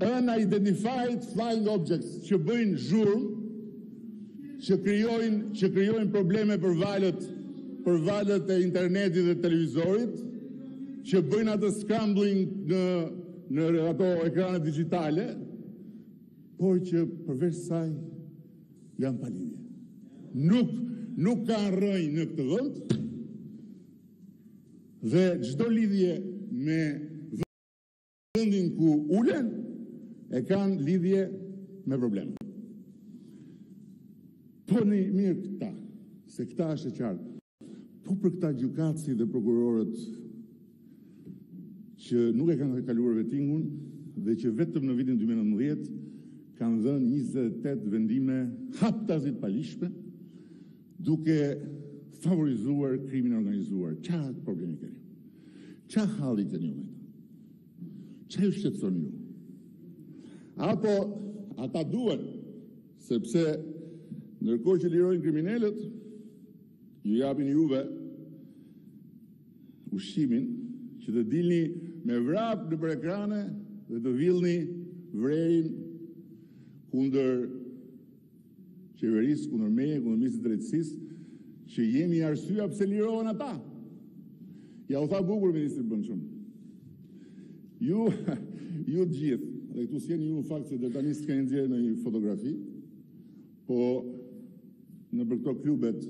Unidentified Flying Objects që bëjnë zhurmë, që krijojnë që krijojnë probleme për valët për valët e internetit dhe televizorit, që bëjnë atë scrambling në në ato ekranet digjitale, por që përveç saj janë pa lidhje. Nuk nuk kanë rrënjë në këtë vend. Dhe çdo lidhje me vendin ku ulen e kanë lidhje me probleme. Po mirë këta, se këta është e qartë. Po për këta gjykatësit dhe prokurorët që nuk e kanë kaluar vetingun dhe që vetëm në vitin 2019 kanë dhënë 28 vendime haptazit të paligjshme, Duke favorizuar krimin e organizuar. Ça problemi keni? Ça halli keni ju me ta? Ça ju shqetëson ju? Apo ata duhen, sepse ndërkohë që lirojnë kriminelët, ju japin juve ushqimin që të dilni me vrap nëpër ekrane dhe të villni vrerin kundër Qeverisë kundër meje, kundër Ministrit të Drejtësisë, që jemi arsyeja pse lirohen ata. Jua tha bukur Ministri mbrëmë. Ju, ju të gjithë, dhe këtu s'jeni ju në fakt se deri tani s'keni nxjerrë ndonjë fotografi, po nëpër këto klubet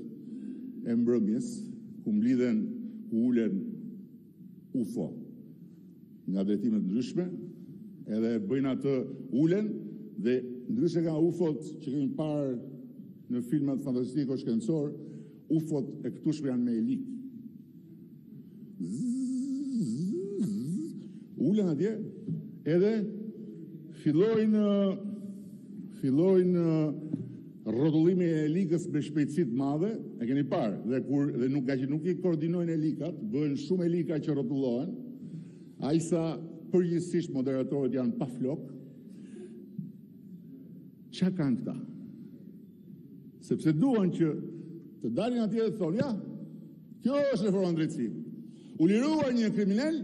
e mbrëmjes, ku mblidhen, ku ulen UFO. Nga drejtime të ndryshme, edhe bëjnë atë ulen dhe ndryshe nga UFO-t që kemi parë në filmat fantastiko shkencor, UFO-t e këtushme janë me elikë. Ulen atje edhe fillojnë fillojnë Rrotullimi e elikës me shpejtësi të madhe, e keni parë, dhe kur dhe ngaqë nuk i koordinojnë elikat, bëhen shumë elika që rrotullohen, aq sa përgjithësisht moderatorët janë pa flokë. Ça kanë këta? Sepse duan që të dalin atje dhe të thonë, ja, kjo është reforma në drejtësi. U lirua një kriminel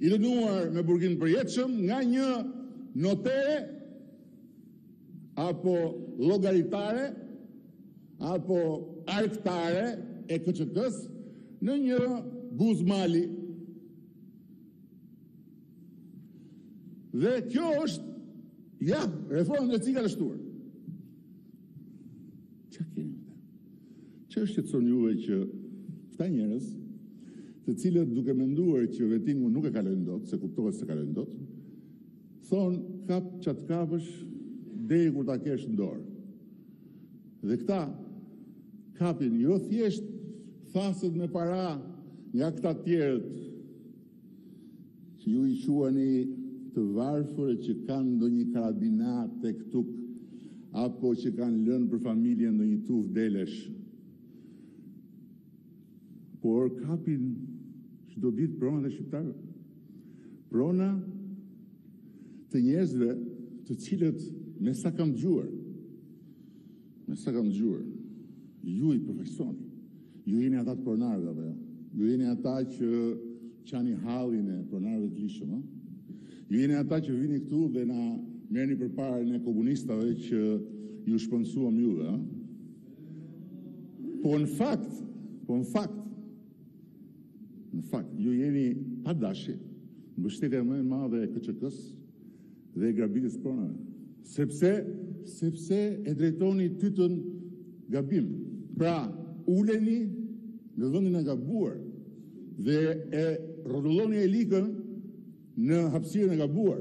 i dënuar me burgim të përjetshëm nga një notere apo llogaritare apo arkëtare e KÇK-së në një buzë mali. Dhe kjo është ja reformë e cila ka dështuar. Çka keni këta? Që shqetëson juve që këta njerëz të cilët duke menduar që vetingun nuk e kalojnë dot, se kuptohet s'e kalojnë dot, Thonë kap ça të kapësh deri kur ta kesh në dorë. Dhe këta kapin jo thjesht thasët me para nga këta tjerët që ju i quani të varfër që kanë ndonjë karabina tek-tuk apo që kanë lënë për familjen ndonjë tufë delesh. Por kapin çdo ditë pronat e shqiptarëve. Prona të njerëzve të cilët me sa kam dëgjuar, me sa kam dëgjuar, ju i përfaqësoni. Ju jeni ata të pronarëve apo jo? Ju jeni ata që qani hallin e pronarëve të ligjshëm, ha? Ju jeni ata që vini këtu dhe na merrni përpara ne komunistave që ju shpronësuam juve, ha? Po në fakt, po në fakt, në fakt, ju jeni pa dashje mbështetja më e madhe e KÇK-së dhe e grabitjes së pronave. Sepse, sepse e drejtoni tytën gabim. Pra, uleni në vëndin e gabuar dhe e rrotulloni helikën në hapësirën e gabuar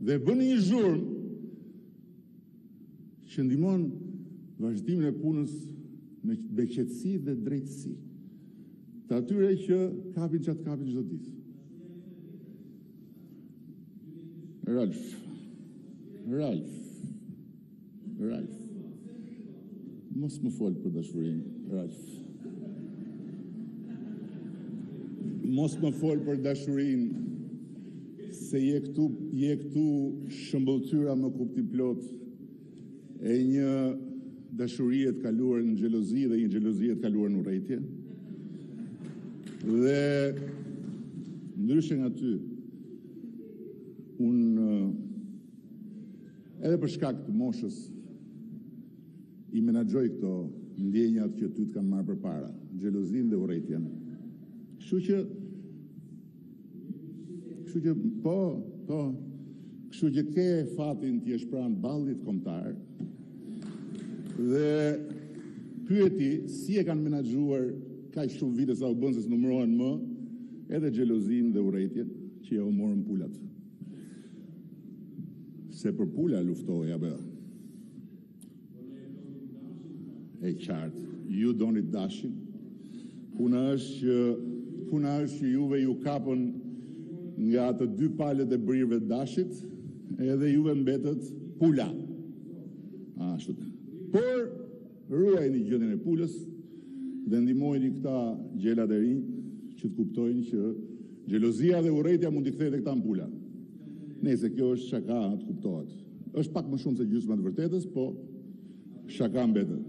dhe bëni një zhurmë që ndihmon vazhdimin e punës me qetësi dhe drejtësi të atyre që kapin ça të kapin çdo ditë. Ralf. Ralf. Ralf. Mos më fol për dashurinë, Ralf. Mos më fol për dashurinë, Se je këtu, je këtu shëmbëlltyra më kuptimplotë e një dashurie të kaluar në xhelozi dhe një xhelozie të kaluar në urrejtje. Dhe ndryshe nga ty, unë edhe për shkak të moshës i menaxhoj këto ndjenjat që ty të kanë marrë përpara, xhelozinë dhe urrejtjen. Kështu që Kështu që po, po. Kështu që ke fatin të jesh pranë ballit kombëtar. Dhe pyeti si e kanë menaxhuar kaq shumë vite sa u bënë se s'numërohen më edhe xhelozinë dhe urrejtjen që ja u morën pulat. Se për pula luftohej apo jo. E qartë, ju donit dashin. Puna është që puna është që juve ju kapën nga të dy palët e brirëve të dashit, edhe juve mbetët pula. Ashtu. Por ruajini gjendjen e pulës dhe ndihmojini këta gjelat e rinj që të kuptojnë që xhelozia dhe urrejtja mund t'i kthejë këta në pula. Nëse kjo është shaka, të kuptohet. Është pak më shumë se gjysma e të vërtetës, po shaka mbetet.